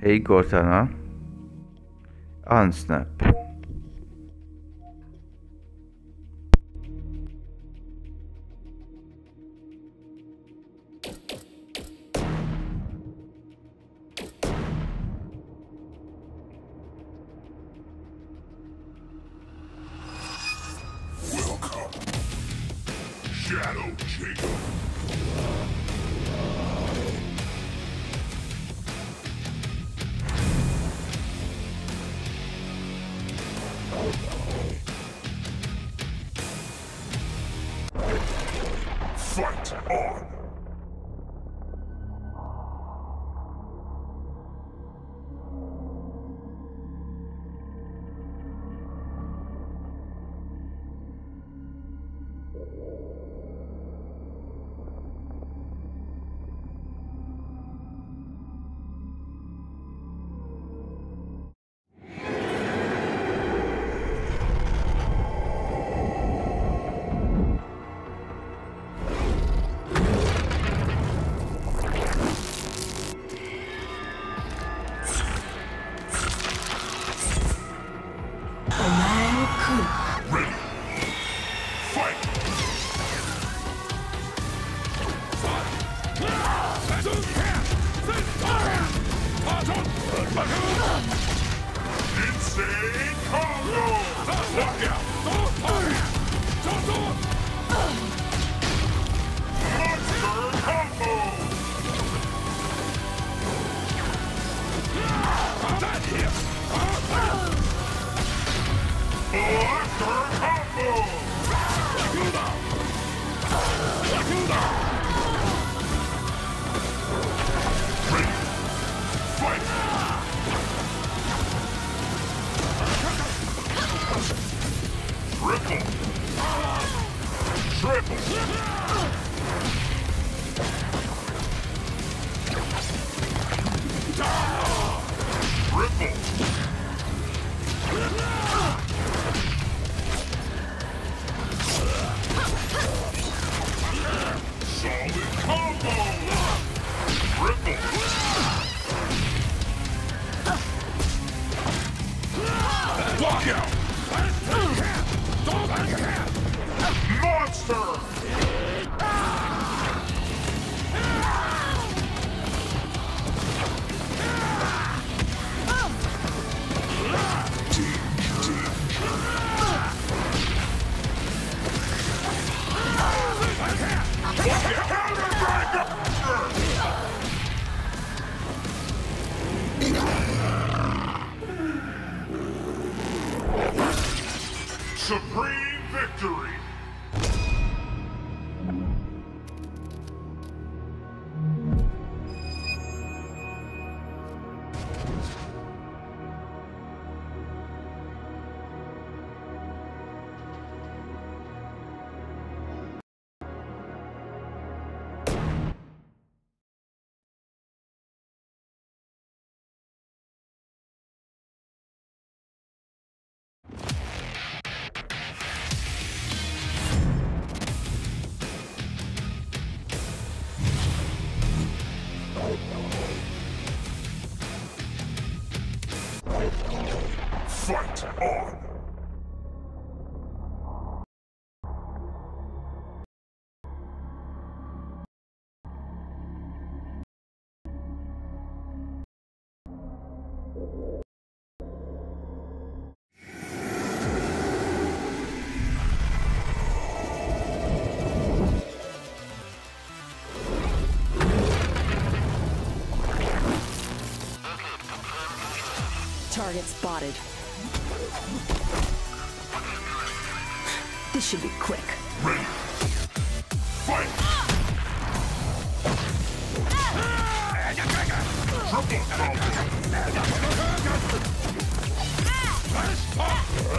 Hey Cortana, unsnap. Target spotted. This should be quick. Ready. Fight! Ah! Triple.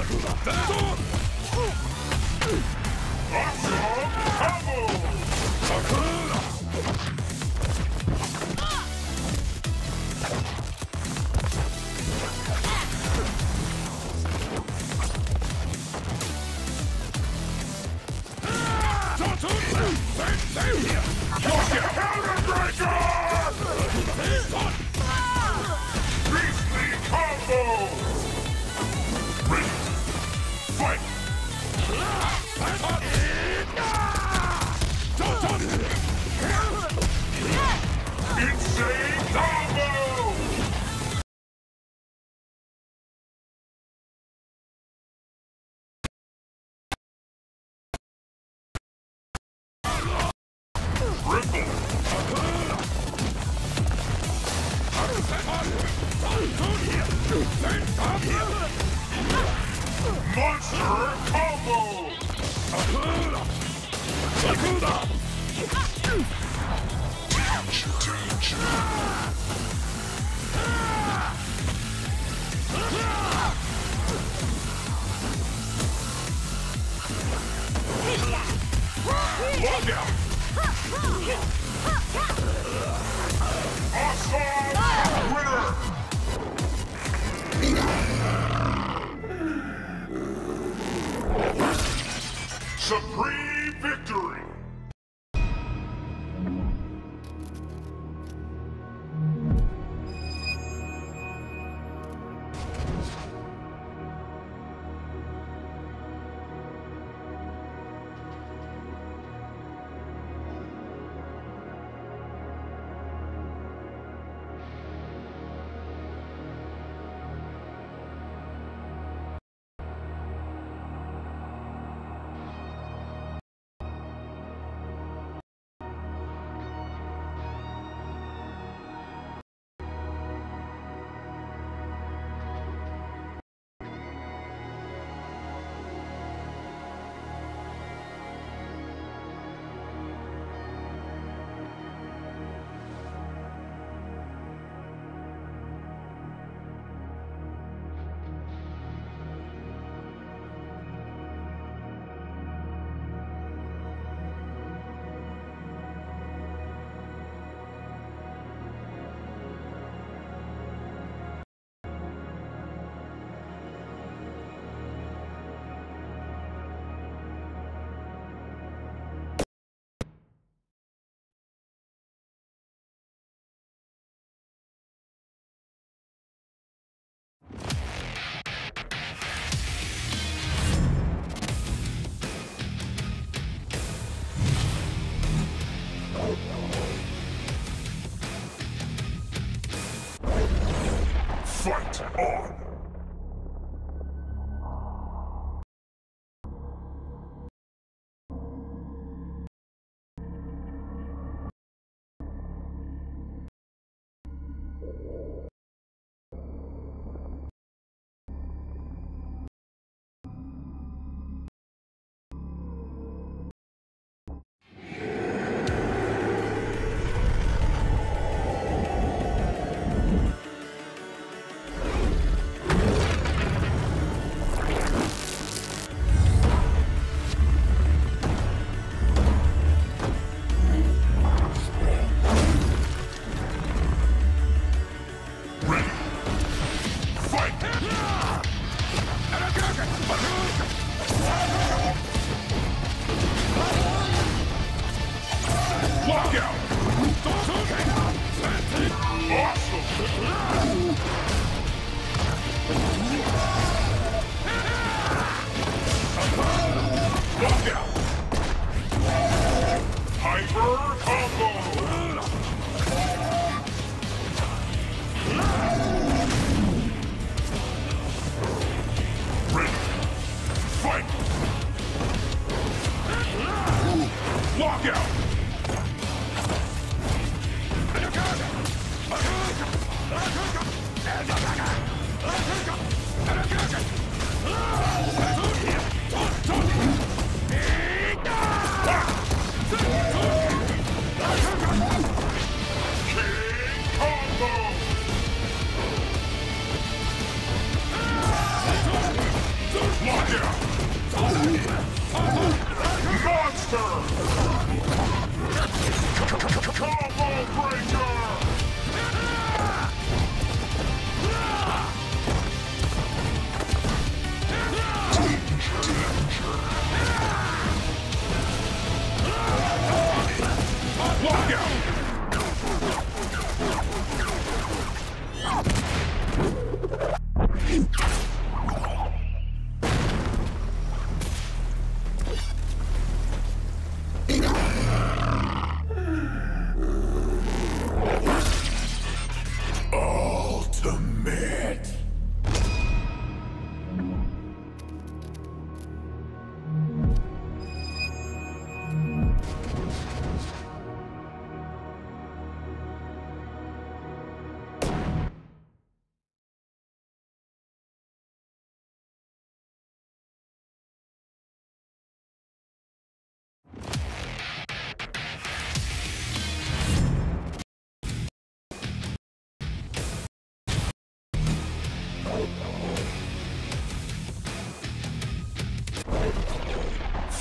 On.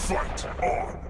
Fight on!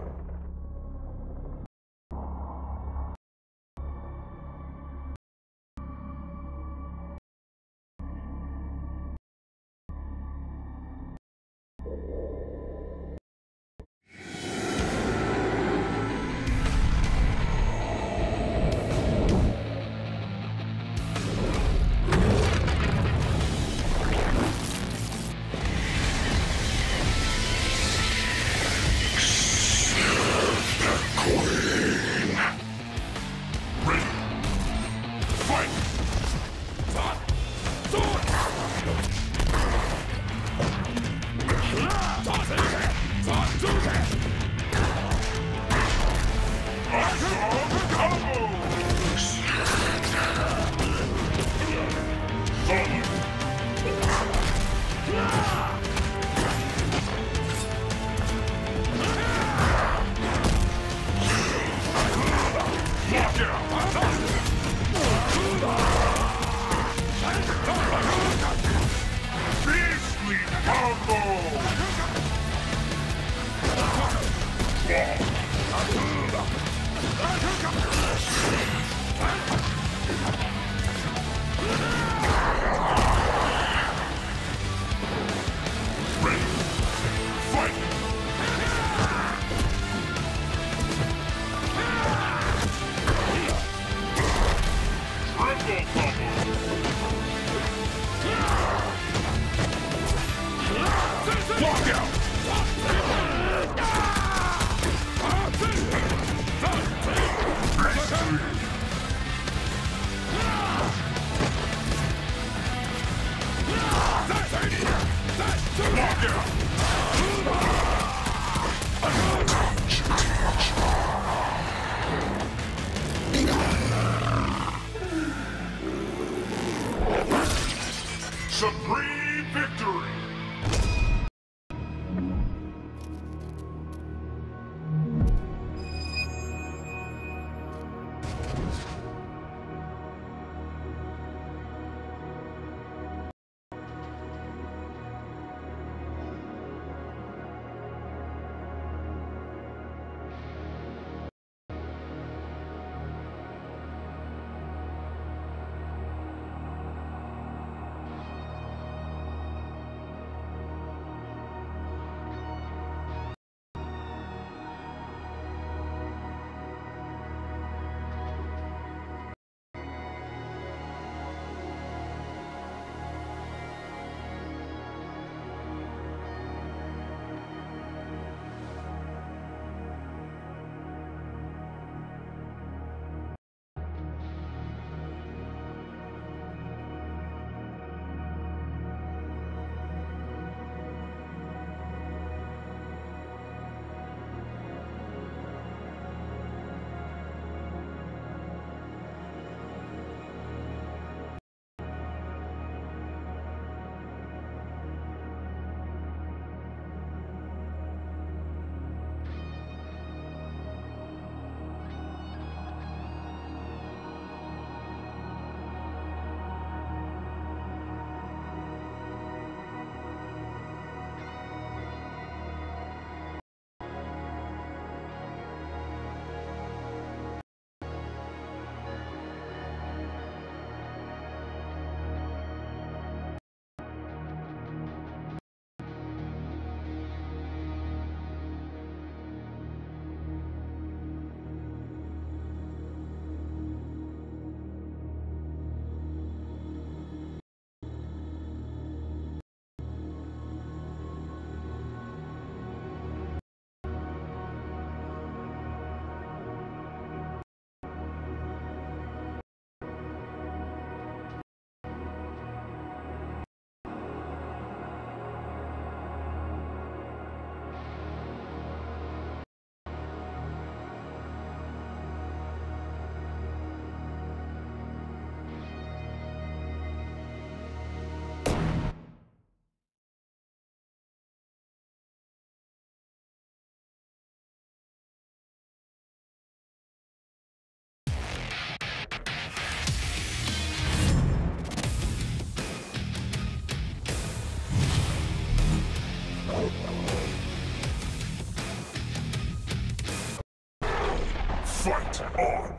Supreme on!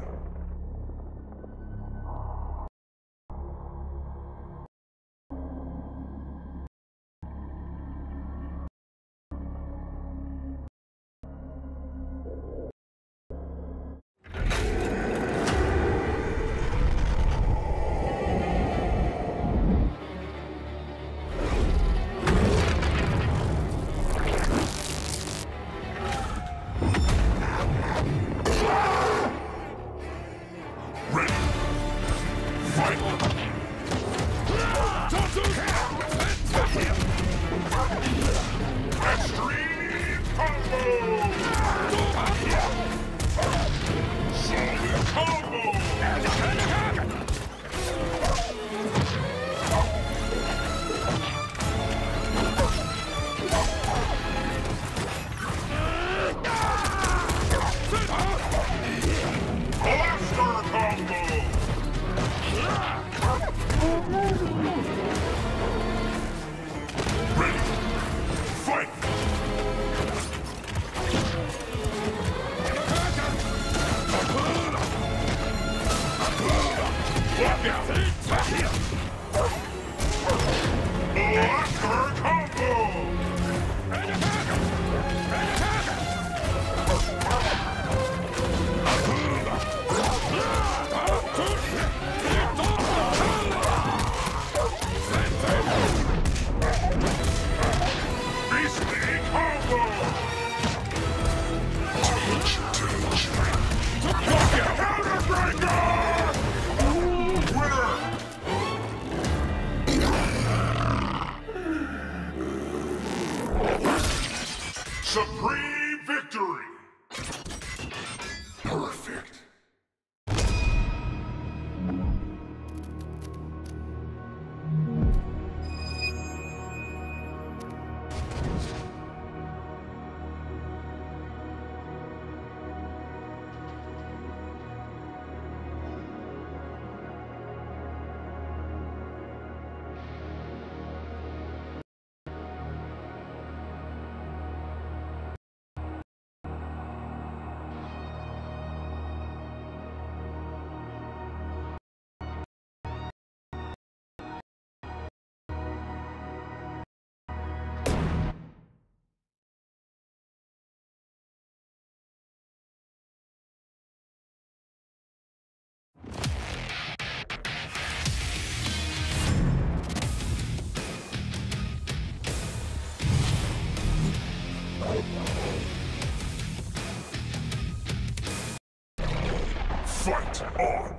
On!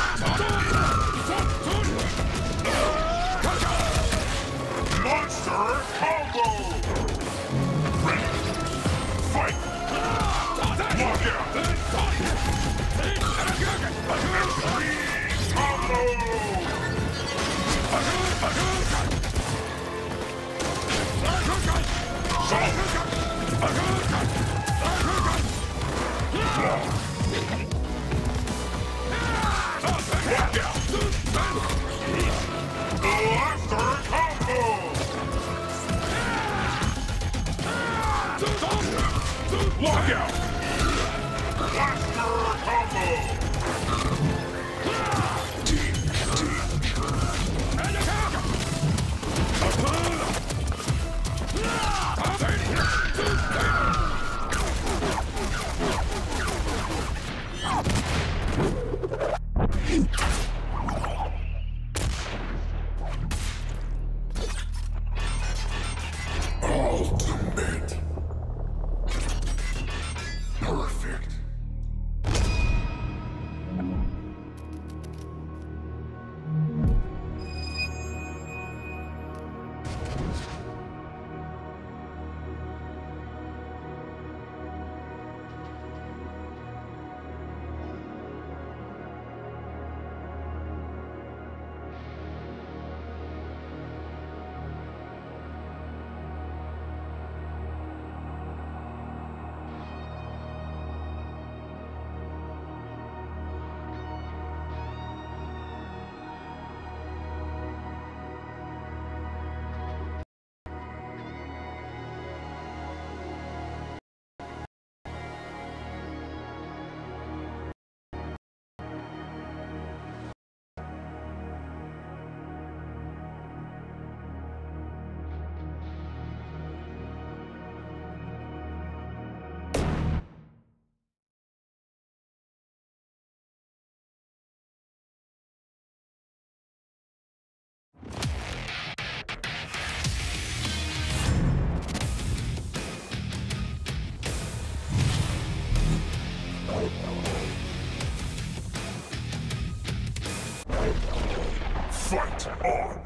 Lockout! On!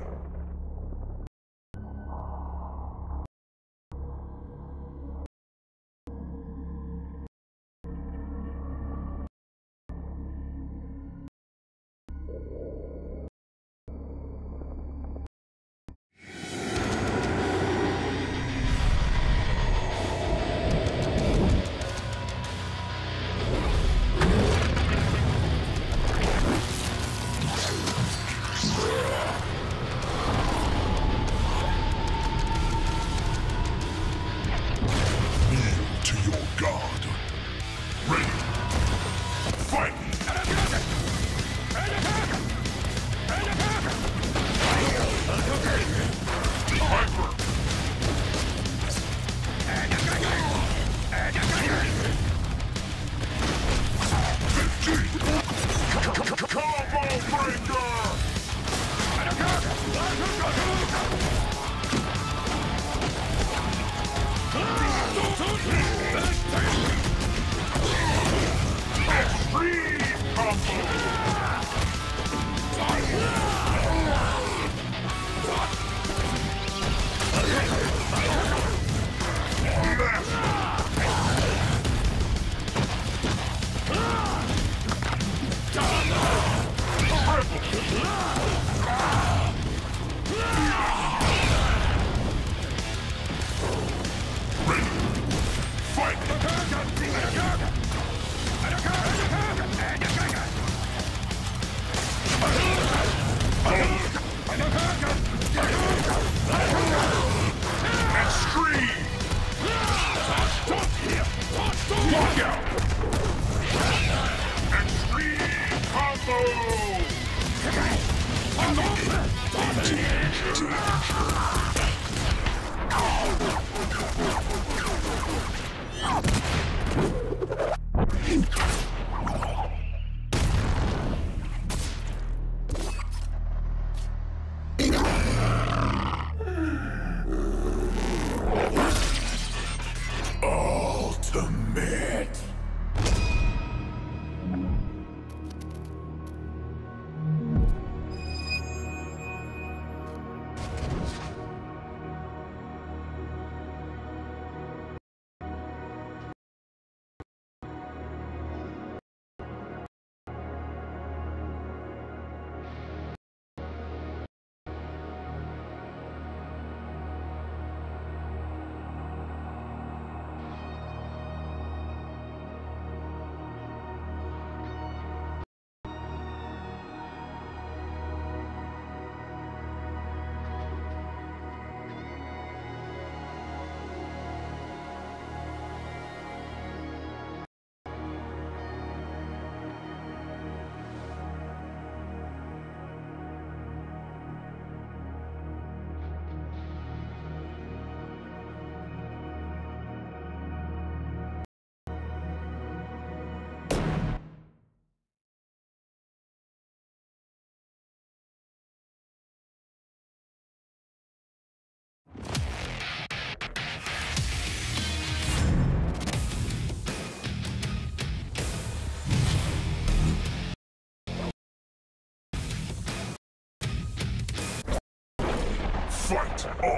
Fight on!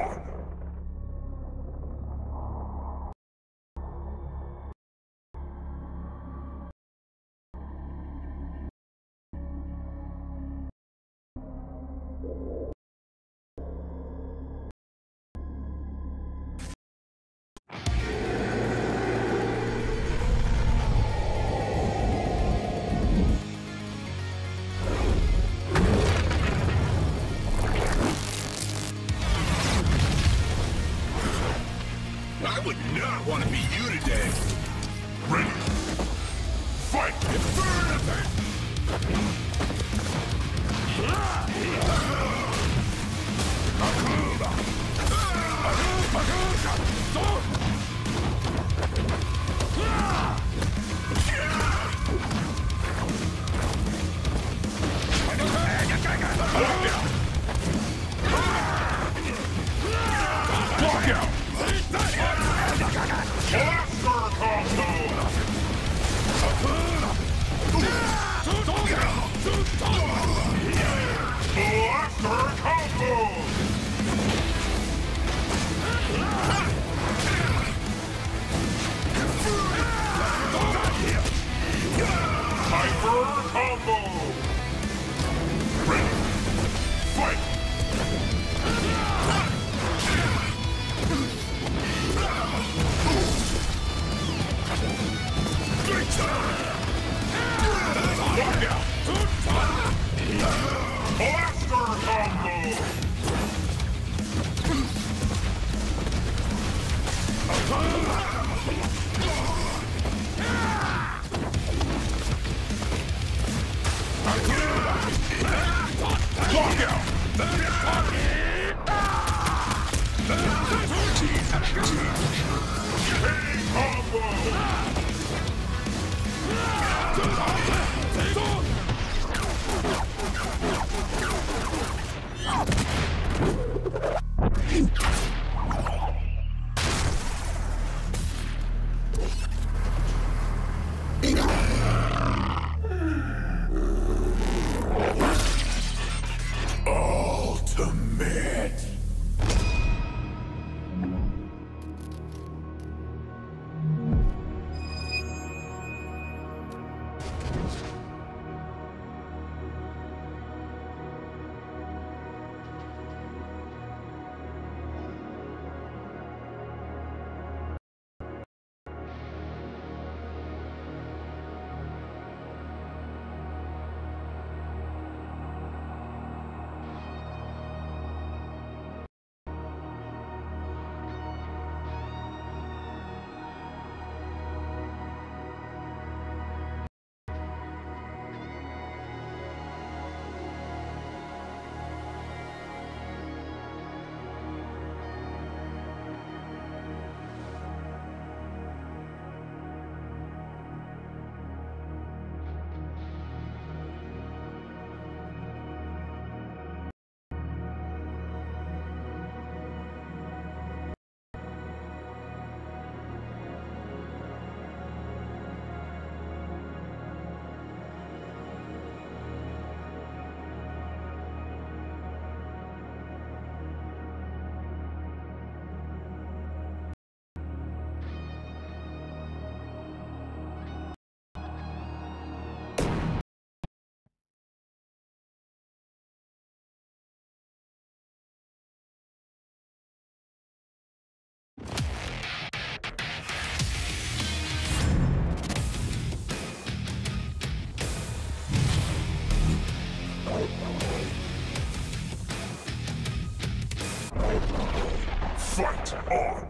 On!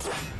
Bow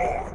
on!